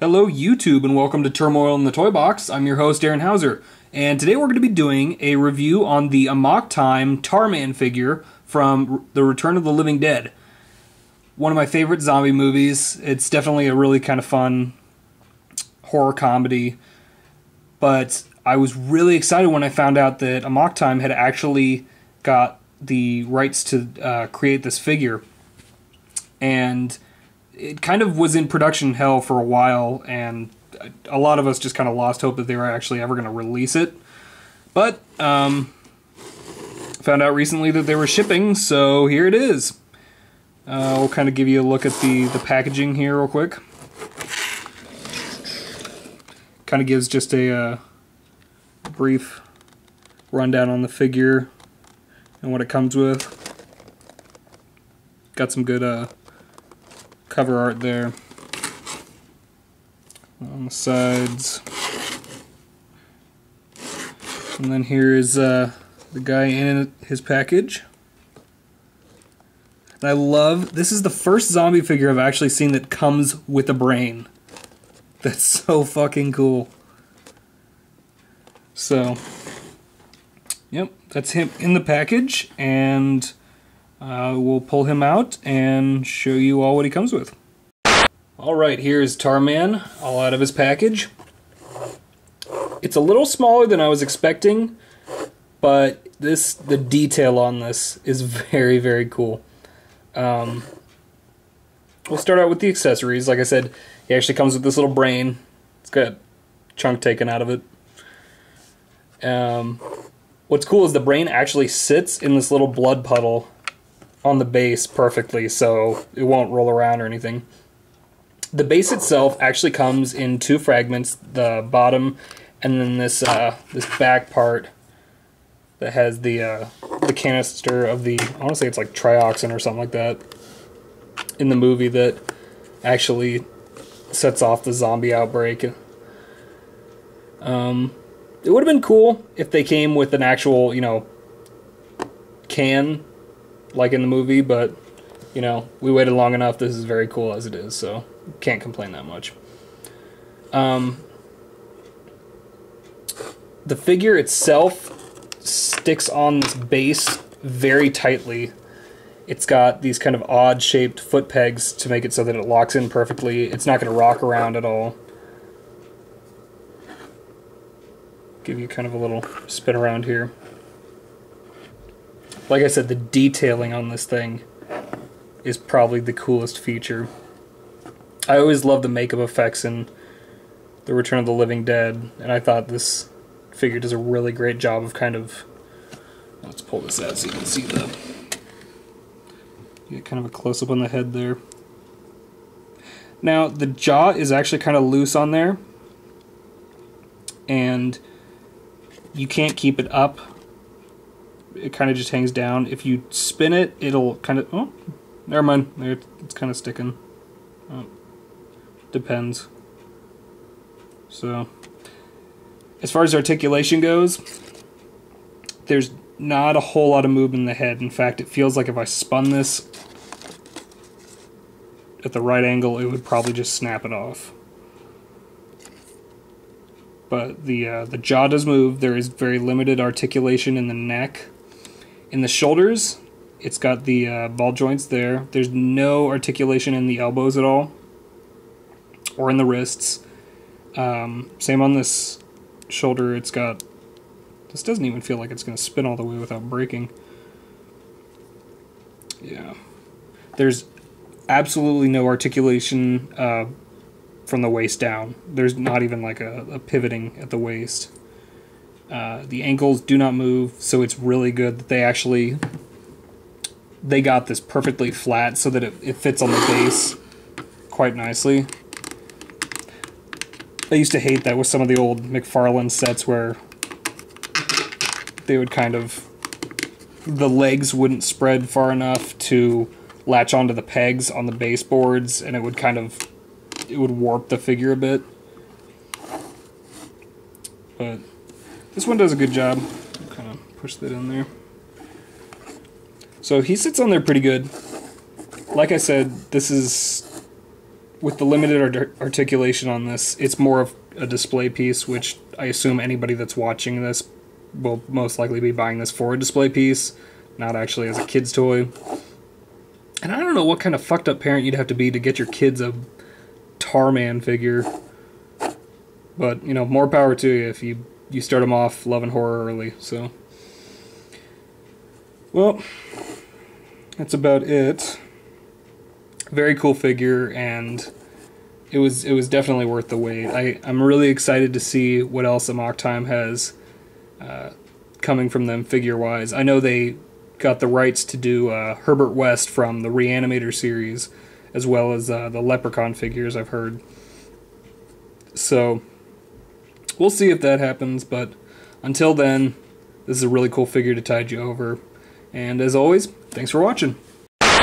Hello, YouTube, and welcome to Turmoil in the Toy Box. I'm your host, Aaron Hauser, and today we're going to be doing a review on the Amok Time Tarman figure from The Return of the Living Dead. One of my favorite zombie movies. It's definitely a really kind of fun horror comedy, but I was really excited when I found out that Amok Time had actually got the rights to uh, create this figure. And it kind of was in production hell for a while, and a lot of us just kind of lost hope that they were actually ever going to release it. But um, found out recently that they were shipping, so here it is. Uh, we'll kind of give you a look at the the packaging here real quick. Kind of gives just a uh, brief rundown on the figure and what it comes with. Got some good uh, cover art there. On the sides. And then here is uh, the guy in his package. And I love, this is the first zombie figure I've actually seen that comes with a brain. That's so fucking cool. So, yep, that's him in the package, and uh, we'll pull him out and show you all what he comes with. Alright, here's Tarman, all out of his package. It's a little smaller than I was expecting, but this the detail on this is very, very cool. Um, we'll start out with the accessories. Like I said, he actually comes with this little brain. It's got chunk taken out of it. Um, what's cool is the brain actually sits in this little blood puddle on the base perfectly, so it won't roll around or anything. The base itself actually comes in two fragments: the bottom, and then this uh, this back part that has the uh, the canister of the I want to say it's like trioxin or something like that in the movie that actually sets off the zombie outbreak. Um, it would have been cool if they came with an actual, you know, can like in the movie, but you know, we waited long enough. This is very cool as it is, so can't complain that much. Um, the figure itself sticks on this base very tightly. It's got these kind of odd shaped foot pegs to make it so that it locks in perfectly. It's not going to rock around at all. Give you kind of a little spin around here. Like I said, the detailing on this thing is probably the coolest feature. I always love the makeup effects in The Return of the Living Dead, and I thought this figure does a really great job of kind of. Let's pull this out so you can see the. You get kind of a close up on the head there. Now, the jaw is actually kind of loose on there, and you can't keep it up. It kind of just hangs down. If you spin it, it'll kind of. Oh, never mind. It's kind of sticking. Oh, depends. So, as far as articulation goes, there's not a whole lot of movement in the head. In fact, it feels like if I spun this at the right angle, it would probably just snap it off. But the uh, the jaw does move. There is very limited articulation in the neck. In the shoulders, it's got the uh, ball joints there. There's no articulation in the elbows at all, or in the wrists. Um, same on this shoulder. It's got. This doesn't even feel like it's going to spin all the way without breaking. Yeah. There's absolutely no articulation uh, from the waist down. There's not even like a, a pivoting at the waist. Uh, the ankles do not move, so it's really good that they actually they got this perfectly flat so that it, it fits on the base quite nicely. I used to hate that with some of the old McFarlane sets where they would kind of the legs wouldn't spread far enough to latch onto the pegs on the baseboards and it would kind of it would warp the figure a bit. But this one does a good job. Kind of push that in there. So he sits on there pretty good. Like I said, this is with the limited art- articulation on this, it's more of a display piece, which I assume anybody that's watching this will most likely be buying this for a display piece, not actually as a kid's toy. And I don't know what kind of fucked up parent you'd have to be to get your kids a Tarman figure. But, you know, more power to you if you, you start them off loving horror early, so. Well, that's about it. Very cool figure, and it was it was definitely worth the wait. I I'm really excited to see what else Amok Time has uh, coming from them figure wise. I know they got the rights to do uh, Herbert West from the Reanimator series, as well as uh, the Leprechaun figures. I've heard. So we'll see if that happens, but until then, this is a really cool figure to tide you over. And as always, thanks for watching.